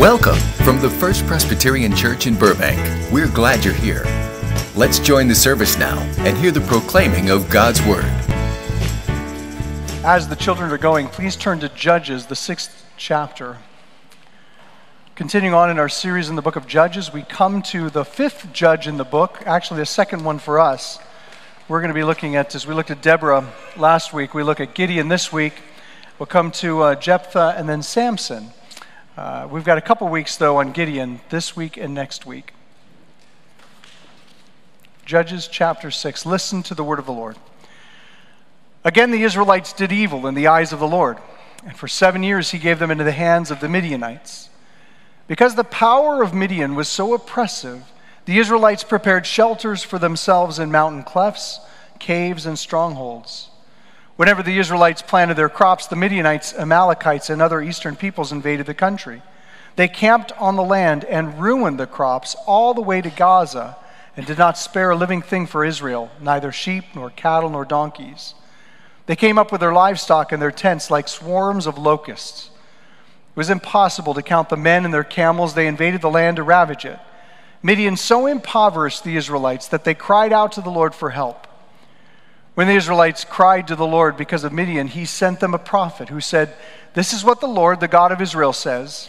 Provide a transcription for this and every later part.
Welcome from the First Presbyterian Church in Burbank. We're glad you're here. Let's join the service now and hear the proclaiming of God's Word. As the children are going, please turn to Judges, the sixth chapter. Continuing on in our series in the book of Judges, we come to the fifth judge in the book, actually, the second one for us. We're going to be looking at, as we looked at Deborah last week, we look at Gideon this week. We'll come to uh, Jephthah and then Samson. Uh, we've got a couple weeks, though, on Gideon this week and next week. Judges chapter 6. Listen to the word of the Lord. Again, the Israelites did evil in the eyes of the Lord, and for seven years he gave them into the hands of the Midianites. Because the power of Midian was so oppressive, the Israelites prepared shelters for themselves in mountain clefts, caves, and strongholds. Whenever the Israelites planted their crops, the Midianites, Amalekites, and other eastern peoples invaded the country. They camped on the land and ruined the crops all the way to Gaza and did not spare a living thing for Israel, neither sheep, nor cattle, nor donkeys. They came up with their livestock and their tents like swarms of locusts. It was impossible to count the men and their camels. They invaded the land to ravage it. Midian so impoverished the Israelites that they cried out to the Lord for help. When the Israelites cried to the Lord because of Midian, he sent them a prophet who said, This is what the Lord, the God of Israel, says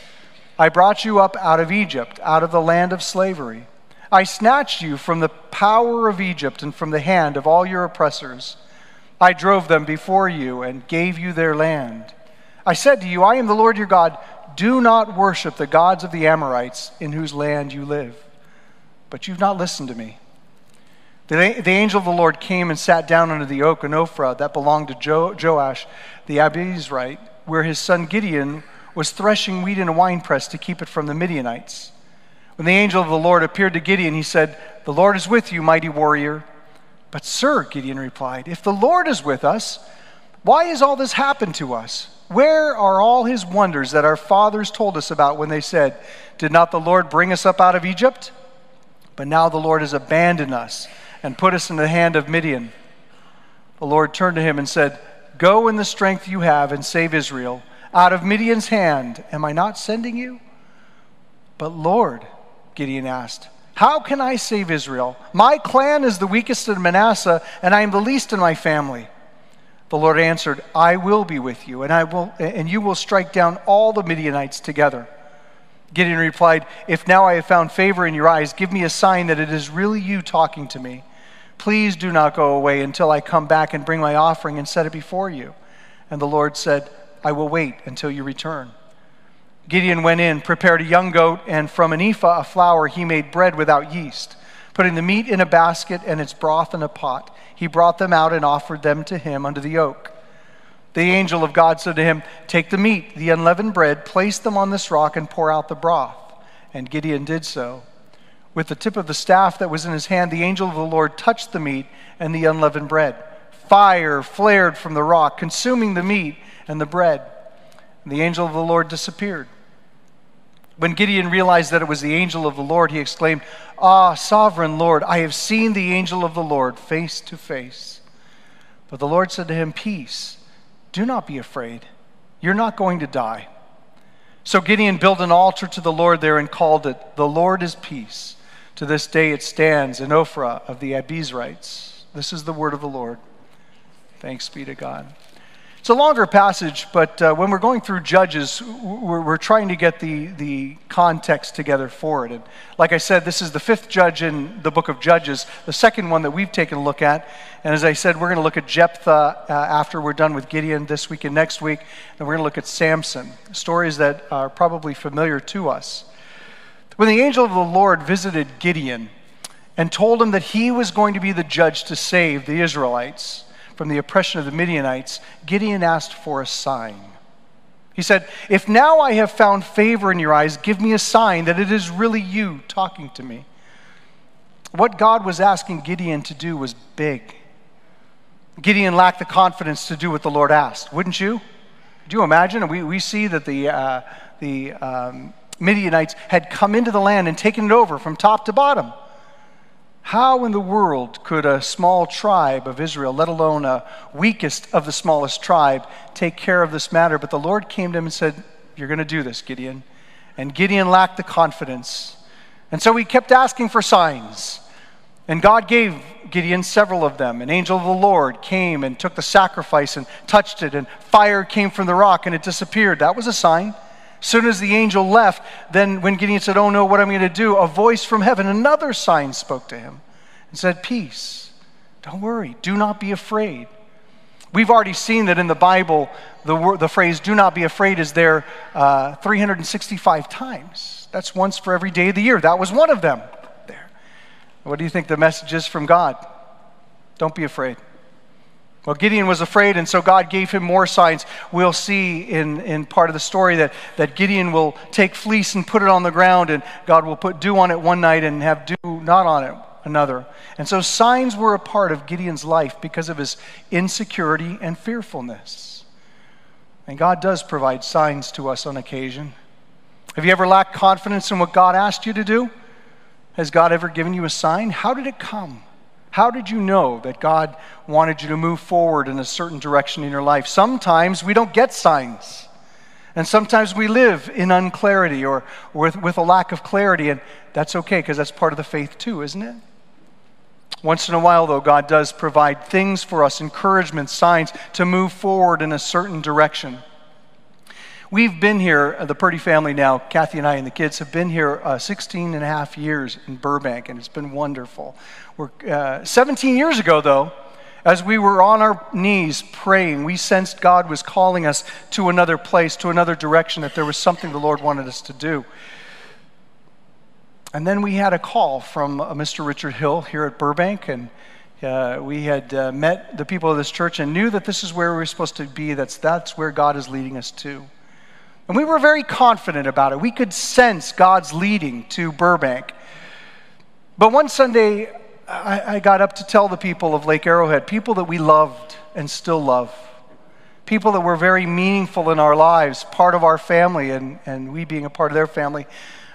I brought you up out of Egypt, out of the land of slavery. I snatched you from the power of Egypt and from the hand of all your oppressors. I drove them before you and gave you their land. I said to you, I am the Lord your God. Do not worship the gods of the Amorites in whose land you live. But you've not listened to me. The, the angel of the Lord came and sat down under the oak in Ophrah that belonged to jo, Joash the Abiezrite, where his son Gideon was threshing wheat in a winepress to keep it from the Midianites. When the angel of the Lord appeared to Gideon, he said, The Lord is with you, mighty warrior. But, sir, Gideon replied, If the Lord is with us, why has all this happened to us? Where are all his wonders that our fathers told us about when they said, Did not the Lord bring us up out of Egypt? But now the Lord has abandoned us and put us in the hand of Midian. The Lord turned to him and said, Go in the strength you have and save Israel. Out of Midian's hand, am I not sending you? But Lord, Gideon asked, How can I save Israel? My clan is the weakest in Manasseh, and I am the least in my family. The Lord answered, I will be with you, and, I will, and you will strike down all the Midianites together. Gideon replied, If now I have found favor in your eyes, give me a sign that it is really you talking to me. Please do not go away until I come back and bring my offering and set it before you. And the Lord said, I will wait until you return. Gideon went in, prepared a young goat, and from an ephah of flour he made bread without yeast. Putting the meat in a basket and its broth in a pot, he brought them out and offered them to him under the oak. The angel of God said to him, Take the meat, the unleavened bread, place them on this rock, and pour out the broth. And Gideon did so. With the tip of the staff that was in his hand, the angel of the Lord touched the meat and the unleavened bread. Fire flared from the rock, consuming the meat and the bread. And the angel of the Lord disappeared. When Gideon realized that it was the angel of the Lord, he exclaimed, Ah, sovereign Lord, I have seen the angel of the Lord face to face. But the Lord said to him, Peace, do not be afraid. You're not going to die. So Gideon built an altar to the Lord there and called it, The Lord is Peace. To this day it stands in Ophrah of the Abiezrites. This is the word of the Lord. Thanks be to God. It's a longer passage, but uh, when we're going through Judges, we're, we're, trying to get the, the context together for it. And like I said, this is the fifth judge in the book of Judges, the second one that we've taken a look at. And as I said, we're going to look at Jephthah uh, after we're done with Gideon this week and next week. And we're going to look at Samson, stories that are probably familiar to us. When the angel of the Lord visited Gideon and told him that he was going to be the judge to save the Israelites, from the oppression of the Midianites, Gideon asked for a sign. He said, If now I have found favor in your eyes, give me a sign that it is really you talking to me. What God was asking Gideon to do was big. Gideon lacked the confidence to do what the Lord asked, wouldn't you? Do you imagine? We, we see that the, uh, the um, Midianites had come into the land and taken it over from top to bottom. How in the world could a small tribe of Israel, let alone a weakest of the smallest tribe, take care of this matter? But the Lord came to him and said, You're going to do this, Gideon. And Gideon lacked the confidence. And so he kept asking for signs. And God gave Gideon several of them. An angel of the Lord came and took the sacrifice and touched it, and fire came from the rock and it disappeared. That was a sign. Soon as the angel left, then when Gideon said, Oh no, what am I going to do? A voice from heaven, another sign spoke to him and said, Peace. Don't worry. Do not be afraid. We've already seen that in the Bible, the, word, the phrase do not be afraid is there uh, 365 times. That's once for every day of the year. That was one of them there. What do you think the message is from God? Don't be afraid. Well, Gideon was afraid, and so God gave him more signs. We'll see in, in part of the story that, that Gideon will take fleece and put it on the ground, and God will put dew on it one night and have dew not on it another. And so signs were a part of Gideon's life because of his insecurity and fearfulness. And God does provide signs to us on occasion. Have you ever lacked confidence in what God asked you to do? Has God ever given you a sign? How did it come? How did you know that God wanted you to move forward in a certain direction in your life? Sometimes we don't get signs. And sometimes we live in unclarity or with, with a lack of clarity, and that's okay because that's part of the faith too, isn't it? Once in a while, though, God does provide things for us, encouragement, signs to move forward in a certain direction. We've been here, uh, the Purdy family now, Kathy and I and the kids have been here uh, 16 and a half years in Burbank, and it's been wonderful. Uh, 17 years ago, though, as we were on our knees praying, we sensed God was calling us to another place, to another direction, that there was something the Lord wanted us to do. And then we had a call from uh, Mr. Richard Hill here at Burbank, and uh, we had uh, met the people of this church and knew that this is where we were supposed to be. That's, that's where God is leading us to. And we were very confident about it. We could sense God's leading to Burbank. But one Sunday, I, I got up to tell the people of Lake Arrowhead, people that we loved and still love, people that were very meaningful in our lives, part of our family, and, and we being a part of their family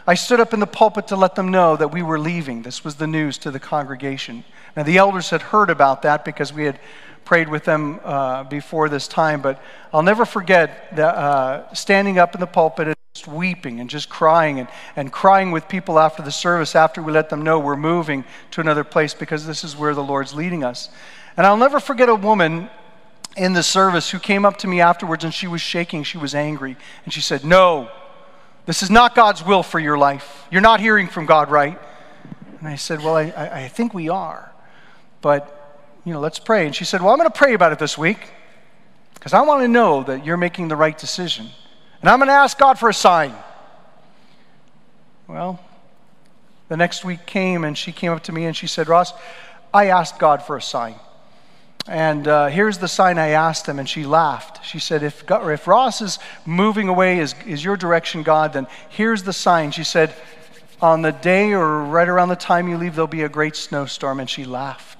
I stood up in the pulpit to let them know that we were leaving. This was the news to the congregation. Now, the elders had heard about that because we had prayed with them uh, before this time, but I'll never forget the, uh, standing up in the pulpit weeping and just crying and, and crying with people after the service after we let them know we're moving to another place because this is where the Lord's leading us. And I'll never forget a woman in the service who came up to me afterwards and she was shaking, she was angry, and she said, No. This is not God's will for your life. You're not hearing from God, right? And I said, Well, I, I think we are. But, you know, let's pray. And she said, Well, I'm going to pray about it this week because I want to know that you're making the right decision. And I'm going to ask God for a sign. Well, the next week came and she came up to me and she said, Ross, I asked God for a sign. And uh, here's the sign I asked him, and she laughed. She said, if, God, if Ross is moving away, is, is your direction God, then here's the sign. She said, On the day or right around the time you leave, there'll be a great snowstorm. And she laughed.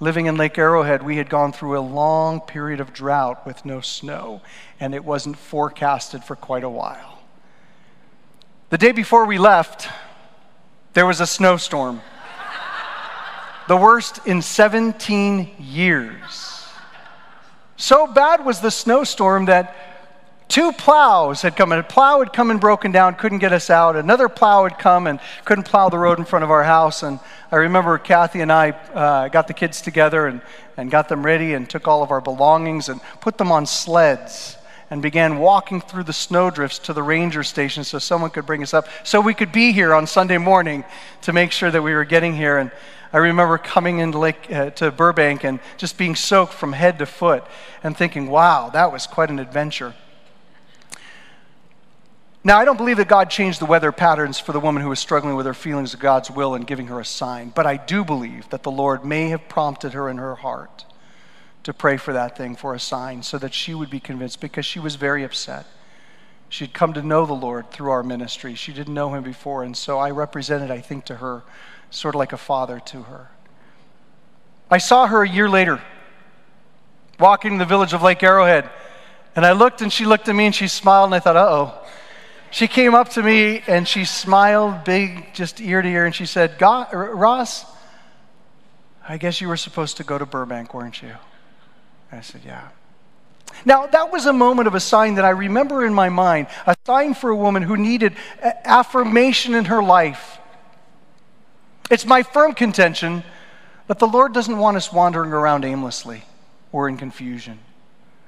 Living in Lake Arrowhead, we had gone through a long period of drought with no snow, and it wasn't forecasted for quite a while. The day before we left, there was a snowstorm the worst in 17 years. So bad was the snowstorm that two plows had come, and a plow had come and broken down, couldn't get us out. Another plow had come and couldn't plow the road in front of our house. And I remember Kathy and I uh, got the kids together and, and got them ready and took all of our belongings and put them on sleds and began walking through the snowdrifts to the ranger station so someone could bring us up so we could be here on Sunday morning to make sure that we were getting here. And I remember coming into Lake, uh, to Burbank and just being soaked from head to foot and thinking, wow, that was quite an adventure. Now, I don't believe that God changed the weather patterns for the woman who was struggling with her feelings of God's will and giving her a sign, but I do believe that the Lord may have prompted her in her heart to pray for that thing for a sign so that she would be convinced because she was very upset. She'd come to know the Lord through our ministry. She didn't know him before, and so I represented, I think, to her sort of like a father to her. I saw her a year later walking in the village of Lake Arrowhead, and I looked and she looked at me and she smiled, and I thought, uh oh. She came up to me and she smiled big, just ear to ear, and she said, Ross, I guess you were supposed to go to Burbank, weren't you? I said, Yeah. Now, that was a moment of a sign that I remember in my mind, a sign for a woman who needed affirmation in her life. It's my firm contention that the Lord doesn't want us wandering around aimlessly or in confusion.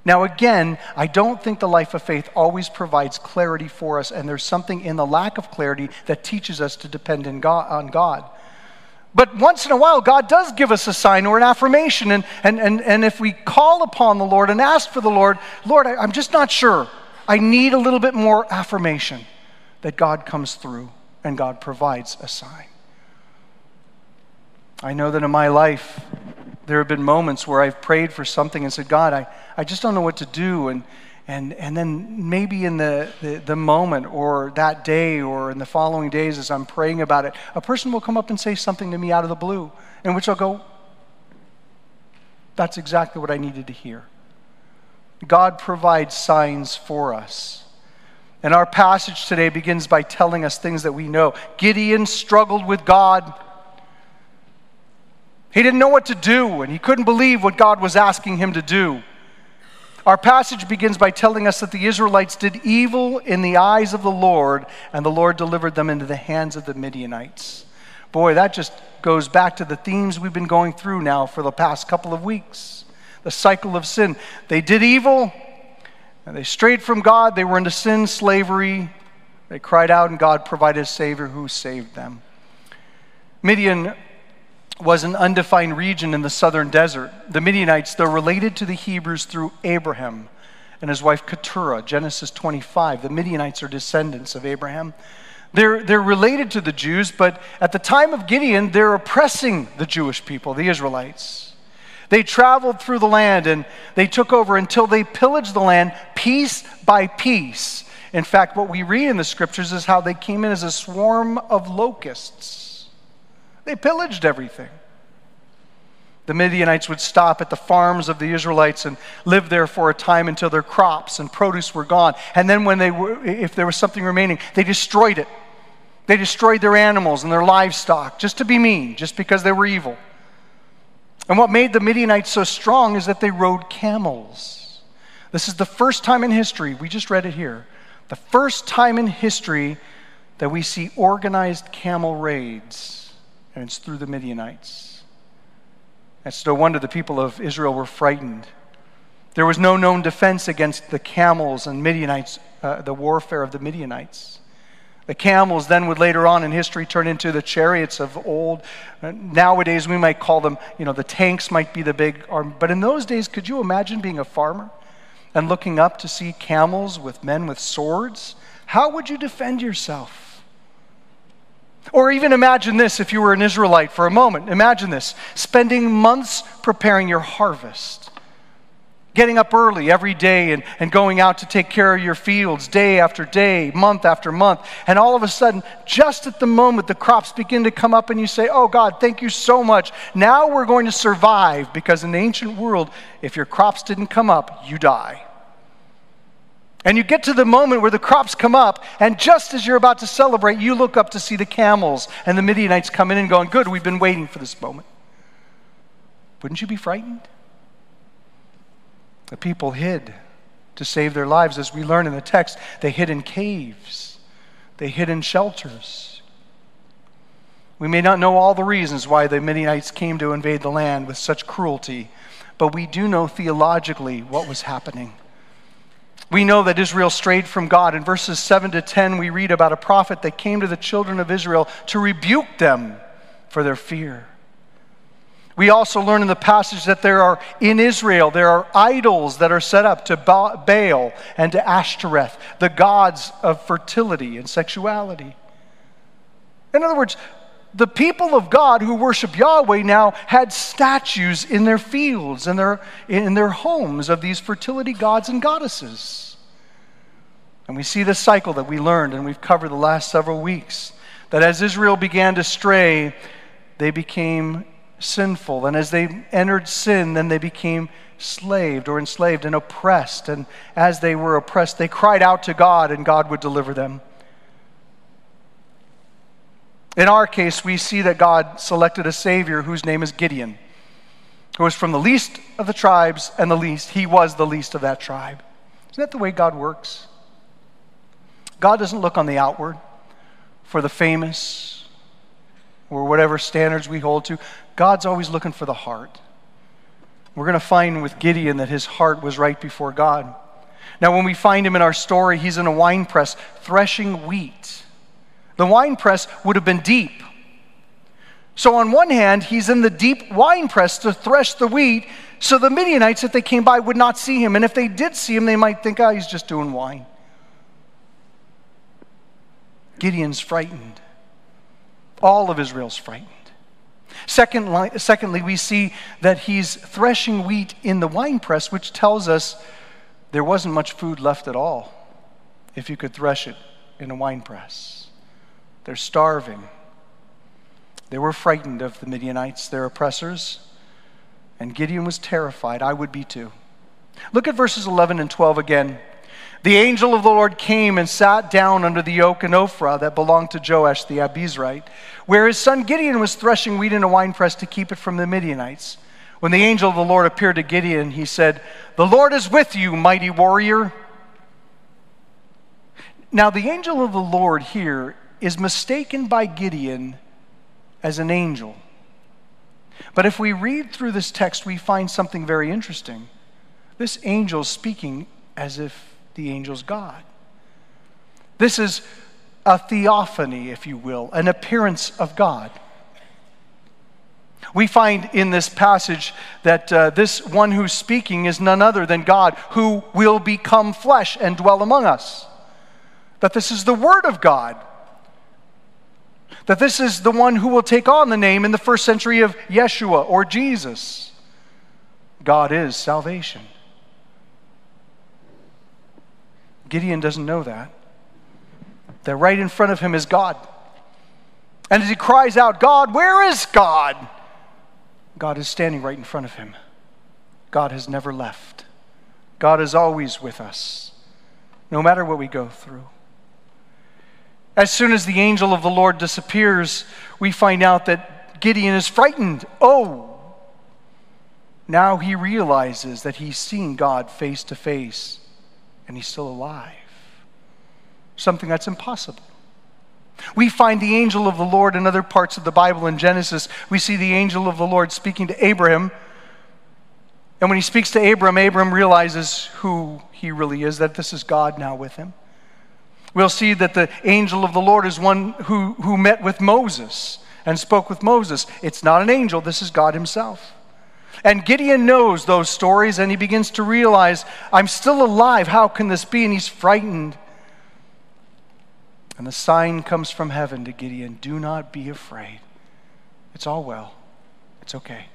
Now, again, I don't think the life of faith always provides clarity for us, and there's something in the lack of clarity that teaches us to depend God, on God. But once in a while, God does give us a sign or an affirmation. And, and, and, and if we call upon the Lord and ask for the Lord, Lord, I, I'm just not sure. I need a little bit more affirmation that God comes through and God provides a sign. I know that in my life, there have been moments where I've prayed for something and said, God, I, I just don't know what to do. And, and, and then maybe in the, the, the, moment or that day or in the following days as I'm praying about it, a person will come up and say something to me out of the blue, in which I'll go, That's exactly what I needed to hear. God provides signs for us. And our passage today begins by telling us things that we know. Gideon struggled with God. He didn't know what to do, and he couldn't believe what God was asking him to do. Our passage begins by telling us that the Israelites did evil in the eyes of the Lord, and the Lord delivered them into the hands of the Midianites. Boy, that just goes back to the themes we've been going through now for the past couple of weeks. The cycle of sin. They did evil, and they strayed from God. They were into sin, slavery. They cried out, and God provided a Savior who saved them. Midian was an undefined region in the southern desert. The Midianites, they're related to the Hebrews through Abraham and his wife Keturah, Genesis 25. The Midianites are descendants of Abraham. They're, they're related to the Jews, but at the time of Gideon, they're oppressing the Jewish people, the Israelites. They traveled through the land and they took over until they pillaged the land piece by piece. In fact, what we read in the scriptures is how they came in as a swarm of locusts. They pillaged everything. The Midianites would stop at the farms of the Israelites and live there for a time until their crops and produce were gone. And then, when they were, if there was something remaining, they destroyed it. They destroyed their animals and their livestock just to be mean, just because they were evil. And what made the Midianites so strong is that they rode camels. This is the first time in history, we just read it here, the first time in history that we see organized camel raids and it's through the Midianites. It's no wonder the people of Israel were frightened. There was no known defense against the camels and Midianites, uh, the warfare of the Midianites. The camels then would later on in history turn into the chariots of old. Uh, nowadays, we might call them, you know, the tanks might be the big arm. But in those days, could you imagine being a farmer and looking up to see camels with men with swords? How would you defend yourself? Or even imagine this if you were an Israelite for a moment. Imagine this spending months preparing your harvest, getting up early every day and, and going out to take care of your fields day after day, month after month. And all of a sudden, just at the moment the crops begin to come up, and you say, Oh God, thank you so much. Now we're going to survive because in the ancient world, if your crops didn't come up, you die. And you get to the moment where the crops come up, and just as you're about to celebrate, you look up to see the camels and the Midianites come in and going, Good, we've been waiting for this moment. Wouldn't you be frightened? The people hid to save their lives. As we learn in the text, they hid in caves, they hid in shelters. We may not know all the reasons why the Midianites came to invade the land with such cruelty, but we do know theologically what was happening. We know that Israel strayed from God. In verses 7 to 10, we read about a prophet that came to the children of Israel to rebuke them for their fear. We also learn in the passage that there are, in Israel, there are idols that are set up to Baal and to Ashtoreth, the gods of fertility and sexuality. In other words, the people of God who worship Yahweh now had statues in their fields and their, in their homes of these fertility gods and goddesses. And we see this cycle that we learned and we've covered the last several weeks that as Israel began to stray, they became sinful. And as they entered sin, then they became slaved or enslaved and oppressed. And as they were oppressed, they cried out to God and God would deliver them. In our case, we see that God selected a Savior whose name is Gideon. who was from the least of the tribes and the least, he was the least of that tribe. Isn't that the way God works? God doesn't look on the outward for the famous or whatever standards we hold to. God's always looking for the heart. We're going to find with Gideon that his heart was right before God. Now, when we find him in our story, he's in a wine press threshing wheat. The wine press would have been deep. So, on one hand, he's in the deep wine press to thresh the wheat, so the Midianites, if they came by, would not see him. And if they did see him, they might think, oh, he's just doing wine. Gideon's frightened. All of Israel's frightened. Secondly, secondly, we see that he's threshing wheat in the winepress, which tells us there wasn't much food left at all if you could thresh it in a winepress. They're starving. They were frightened of the Midianites, their oppressors, and Gideon was terrified. I would be too. Look at verses 11 and 12 again. The angel of the Lord came and sat down under the oak in Ophrah that belonged to Joash the Abiezrite, where his son Gideon was threshing wheat in a winepress to keep it from the Midianites. When the angel of the Lord appeared to Gideon, he said, The Lord is with you, mighty warrior. Now, the angel of the Lord here is mistaken by Gideon as an angel. But if we read through this text, we find something very interesting. This angel speaking as if the angel's God. This is a theophany, if you will, an appearance of God. We find in this passage that uh, this one who's speaking is none other than God, who will become flesh and dwell among us. That this is the Word of God. That this is the one who will take on the name in the first century of Yeshua or Jesus. God is salvation. Gideon doesn't know that. That right in front of him is God. And as he cries out, God, where is God? God is standing right in front of him. God has never left. God is always with us, no matter what we go through. As soon as the angel of the Lord disappears, we find out that Gideon is frightened. Oh, now he realizes that he's seen God face to face and he's still alive. Something that's impossible. We find the angel of the Lord in other parts of the Bible in Genesis. We see the angel of the Lord speaking to Abraham. And when he speaks to Abram, Abram realizes who he really is, that this is God now with him. We'll see that the angel of the Lord is one who, who met with Moses and spoke with Moses. It's not an angel, this is God himself. And Gideon knows those stories and he begins to realize, I'm still alive. How can this be? And he's frightened. And the sign comes from heaven to Gideon do not be afraid. It's all well, it's okay.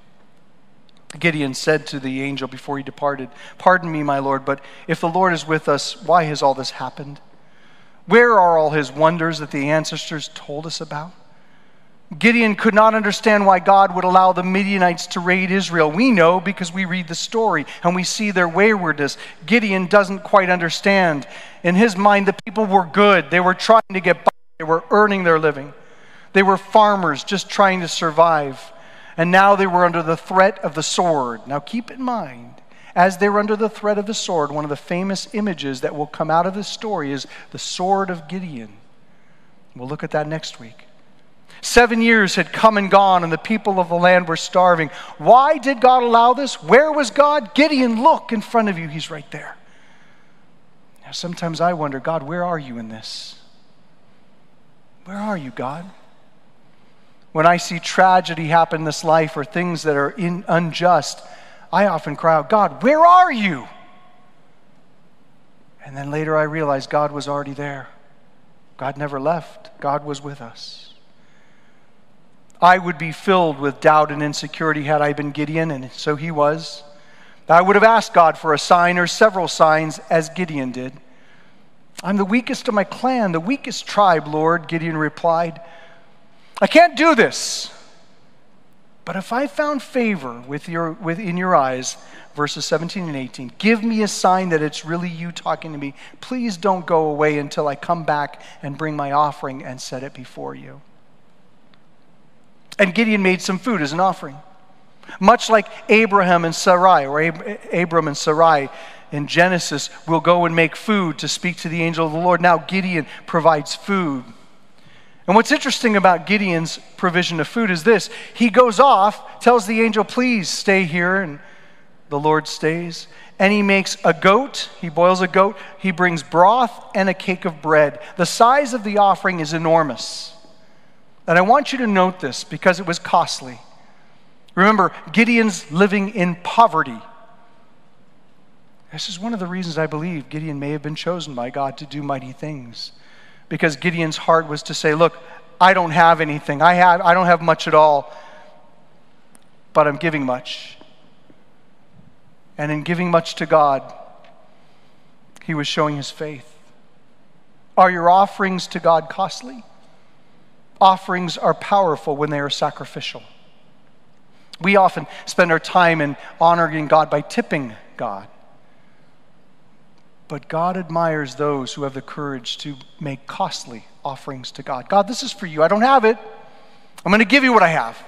Gideon said to the angel before he departed, Pardon me, my Lord, but if the Lord is with us, why has all this happened? Where are all his wonders that the ancestors told us about? Gideon could not understand why God would allow the Midianites to raid Israel. We know because we read the story and we see their waywardness. Gideon doesn't quite understand. In his mind, the people were good. They were trying to get by, they were earning their living. They were farmers just trying to survive. And now they were under the threat of the sword. Now keep in mind, as they're under the threat of the sword, one of the famous images that will come out of this story is the sword of Gideon. We'll look at that next week. Seven years had come and gone, and the people of the land were starving. Why did God allow this? Where was God? Gideon, look in front of you. He's right there. Now, sometimes I wonder, God, where are you in this? Where are you, God? When I see tragedy happen in this life or things that are in, unjust, I often cry out, God, where are you? And then later I realized God was already there. God never left, God was with us. I would be filled with doubt and insecurity had I been Gideon, and so he was. I would have asked God for a sign or several signs, as Gideon did. I'm the weakest of my clan, the weakest tribe, Lord, Gideon replied. I can't do this. But if I found favor with your, with, in your eyes, verses 17 and 18, give me a sign that it's really you talking to me. Please don't go away until I come back and bring my offering and set it before you. And Gideon made some food as an offering. Much like Abraham and Sarai, or Ab- Abram and Sarai in Genesis will go and make food to speak to the angel of the Lord. Now Gideon provides food. And what's interesting about Gideon's provision of food is this he goes off, tells the angel, please stay here, and the Lord stays. And he makes a goat, he boils a goat, he brings broth and a cake of bread. The size of the offering is enormous. And I want you to note this because it was costly. Remember, Gideon's living in poverty. This is one of the reasons I believe Gideon may have been chosen by God to do mighty things. Because Gideon's heart was to say, Look, I don't have anything. I, have, I don't have much at all, but I'm giving much. And in giving much to God, he was showing his faith. Are your offerings to God costly? Offerings are powerful when they are sacrificial. We often spend our time in honoring God by tipping God. But God admires those who have the courage to make costly offerings to God. God, this is for you. I don't have it. I'm going to give you what I have.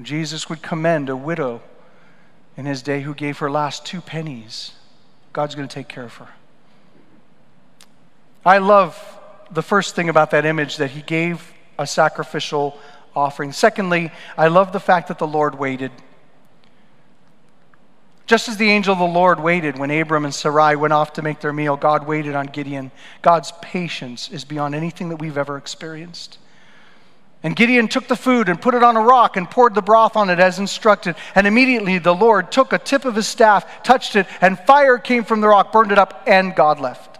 Jesus would commend a widow in his day who gave her last two pennies. God's going to take care of her. I love the first thing about that image that he gave a sacrificial offering. Secondly, I love the fact that the Lord waited. Just as the angel of the Lord waited when Abram and Sarai went off to make their meal, God waited on Gideon. God's patience is beyond anything that we've ever experienced. And Gideon took the food and put it on a rock and poured the broth on it as instructed. And immediately the Lord took a tip of his staff, touched it, and fire came from the rock, burned it up, and God left.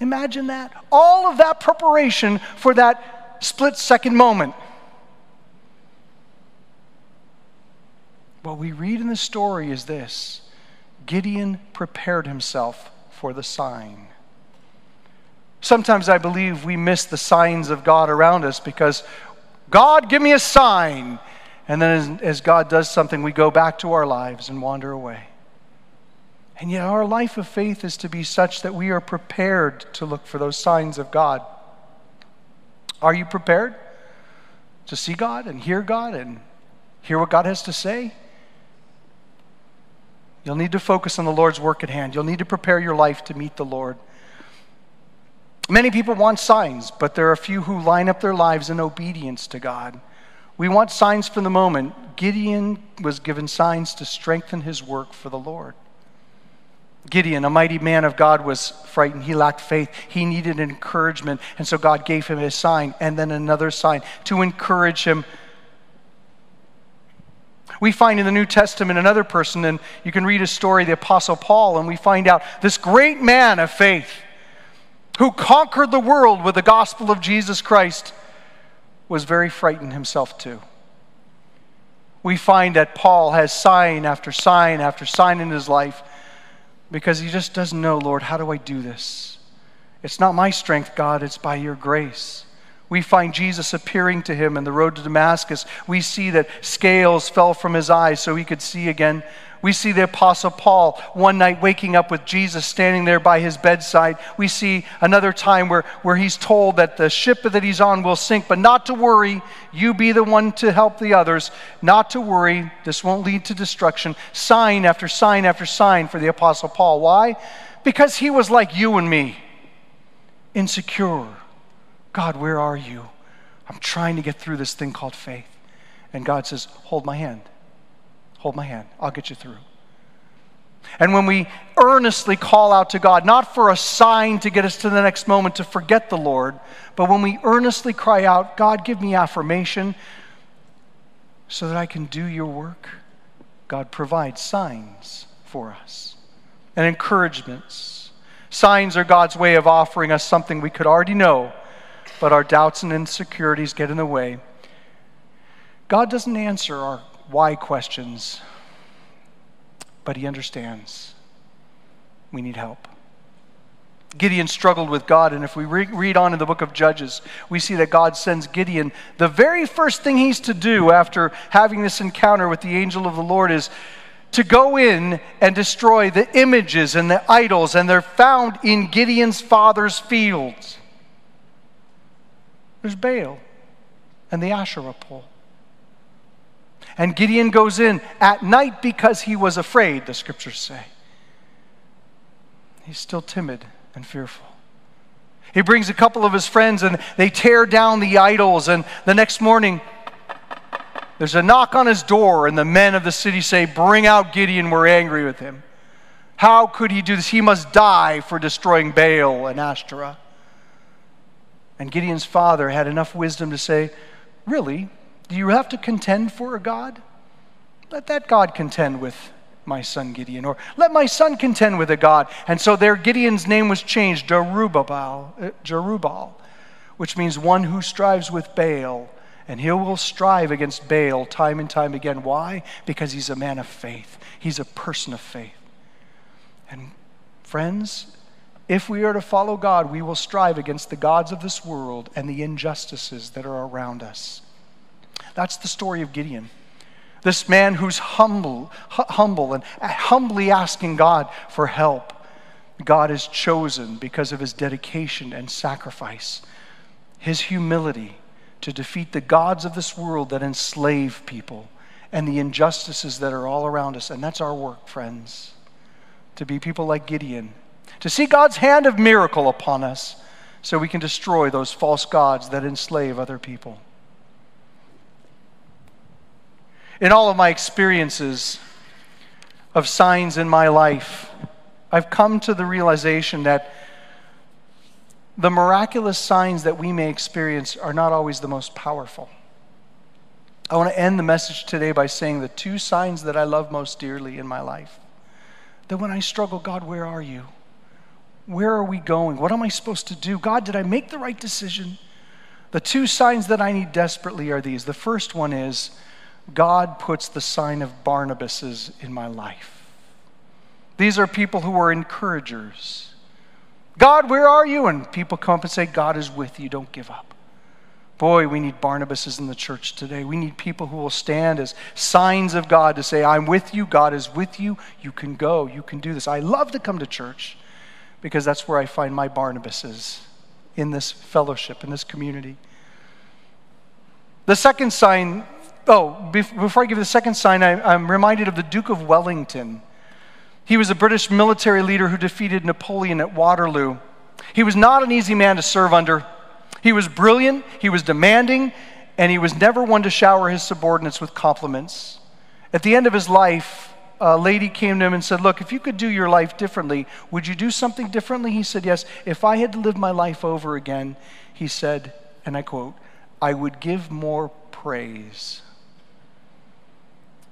Imagine that. All of that preparation for that split second moment. What we read in the story is this Gideon prepared himself for the sign. Sometimes I believe we miss the signs of God around us because God, give me a sign. And then as, as, God does something, we go back to our lives and wander away. And yet, our life of faith is to be such that we are prepared to look for those signs of God. Are you prepared to see God and hear God and hear what God has to say? You'll need to focus on the Lord's work at hand. You'll need to prepare your life to meet the Lord. Many people want signs, but there are few who line up their lives in obedience to God. We want signs for the moment. Gideon was given signs to strengthen his work for the Lord. Gideon, a mighty man of God, was frightened. He lacked faith. He needed encouragement. And so God gave him a sign and then another sign to encourage him we find in the New Testament another person, and you can read his story, the Apostle Paul, and we find out this great man of faith who conquered the world with the gospel of Jesus Christ was very frightened himself too. We find that Paul has sign after sign after sign in his life because he just doesn't know, Lord, how do I do this? It's not my strength, God, it's by your grace. We find Jesus appearing to him in the road to Damascus. We see that scales fell from his eyes so he could see again. We see the Apostle Paul one night waking up with Jesus standing there by his bedside. We see another time where, where he's told that the ship that he's on will sink, but not to worry. You be the one to help the others. Not to worry. This won't lead to destruction. Sign after sign after sign for the Apostle Paul. Why? Because he was like you and me insecure God, where are you? I'm trying to get through this thing called faith. And God says, Hold my hand. Hold my hand. I'll get you through. And when we earnestly call out to God, not for a sign to get us to the next moment to forget the Lord, but when we earnestly cry out, God, give me affirmation so that I can do your work, God provides signs for us and encouragements. Signs are God's way of offering us something we could already know but our doubts and insecurities get in the way. God doesn't answer our why questions, but He understands. We need help. Gideon struggled with God, and if we re- read on in the book of Judges, we see that God sends Gideon. The very first thing he's to do after having this encounter with the angel of the Lord is to go in and destroy the images and the idols, and they're found in Gideon's father's fields. There's Baal and the Asherah pole. And Gideon goes in at night because he was afraid, the scriptures say. He's still timid and fearful. He brings a couple of his friends and they tear down the idols. And the next morning, there's a knock on his door, and the men of the city say, Bring out Gideon, we're angry with him. How could he do this? He must die for destroying Baal and Ashtoreth. And Gideon's father had enough wisdom to say, Really? Do you have to contend for a God? Let that God contend with my son Gideon, or let my son contend with a God. And so there, Gideon's name was changed, Jerubbaal, uh, Jerubbaal, which means one who strives with Baal. And he will strive against Baal time and time again. Why? Because he's a man of faith, he's a person of faith. And friends, if we are to follow God, we will strive against the gods of this world and the injustices that are around us. That's the story of Gideon. This man who's humble, humble and humbly asking God for help. God has chosen because of his dedication and sacrifice, his humility to defeat the gods of this world that enslave people and the injustices that are all around us. And that's our work, friends, to be people like Gideon, to see God's hand of miracle upon us so we can destroy those false gods that enslave other people. In all of my experiences of signs in my life, I've come to the realization that the miraculous signs that we may experience are not always the most powerful. I want to end the message today by saying the two signs that I love most dearly in my life. That when I struggle, God, where are you? Where are we going? What am I supposed to do? God, did I make the right decision? The two signs that I need desperately are these. The first one is God puts the sign of Barnabases in my life. These are people who are encouragers. God, where are you? And people come up and say, God is with you. Don't give up. Boy, we need Barnabases in the church today. We need people who will stand as signs of God to say, I'm with you. God is with you. You can go. You can do this. I love to come to church because that's where I find my Barnabases in this fellowship, in this community. The second sign Oh, before I give the second sign, I, am reminded of the Duke of Wellington. He was a British military leader who defeated Napoleon at Waterloo. He was not an easy man to serve under. He was brilliant, he was demanding, and he was never one to shower his subordinates with compliments. At the end of his life, a lady came to him and said, Look, if you could do your life differently, would you do something differently? He said, Yes. If I had to live my life over again, he said, and I quote, I would give more praise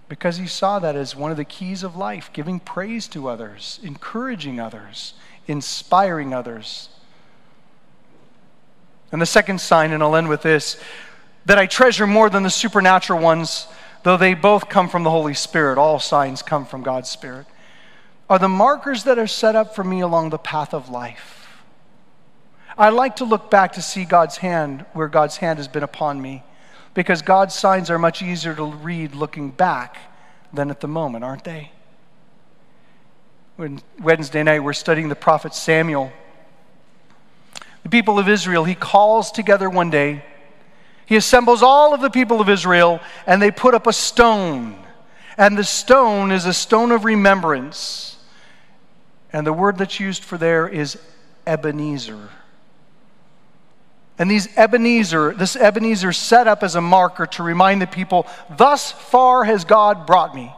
because he saw that as one of the keys of life giving praise to others, encouraging others, inspiring others. And the second sign, and I'll end with this that I treasure more than the supernatural ones, though they both come from the Holy Spirit, all signs come from God's Spirit, are the markers that are set up for me along the path of life. I like to look back to see God's hand where God's hand has been upon me because God's signs are much easier to read looking back than at the moment, aren't they? When Wednesday night we're studying the prophet Samuel. The people of Israel, he calls together one day. He assembles all of the people of Israel and they put up a stone. And the stone is a stone of remembrance. And the word that's used for there is Ebenezer. And these Ebenezer, this Ebenezer set up as a marker to remind the people, thus far has God brought me.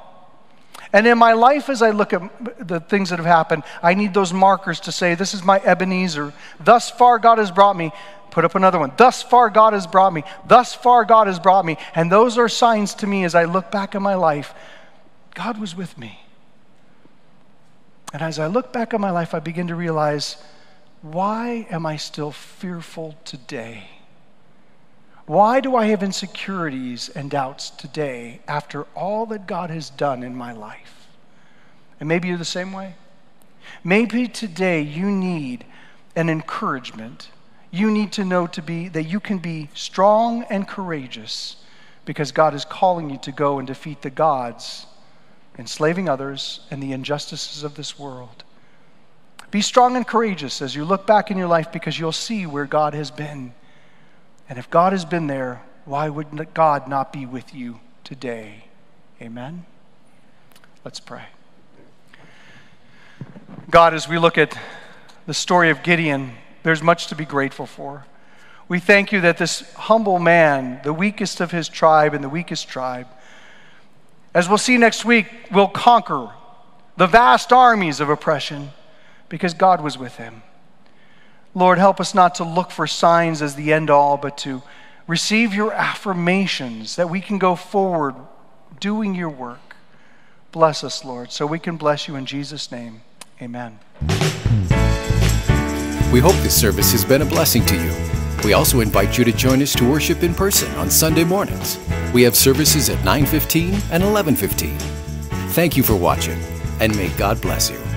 And in my life, as I look at the things that have happened, I need those markers to say, This is my Ebenezer. Thus far, God has brought me. Put up another one. Thus far, God has brought me. Thus far, God has brought me. And those are signs to me as I look back in my life God was with me. And as I look back on my life, I begin to realize why am I still fearful today? Why do I have insecurities and doubts today after all that God has done in my life? And maybe you're the same way. Maybe today you need an encouragement. You need to know to be that you can be strong and courageous because God is calling you to go and defeat the gods, enslaving others, and the injustices of this world. Be strong and courageous as you look back in your life because you'll see where God has been. And if God has been there, why would God not be with you today? Amen. Let's pray. God, as we look at the story of Gideon, there's much to be grateful for. We thank you that this humble man, the weakest of his tribe and the weakest tribe, as we'll see next week, will conquer the vast armies of oppression because God was with him. Lord, help us not to look for signs as the end all, but to receive your affirmations that we can go forward doing your work. Bless us, Lord, so we can bless you in Jesus' name. Amen. We hope this service has been a blessing to you. We also invite you to join us to worship in person on Sunday mornings. We have services at 9:15 and 11:15. Thank you for watching, and may God bless you.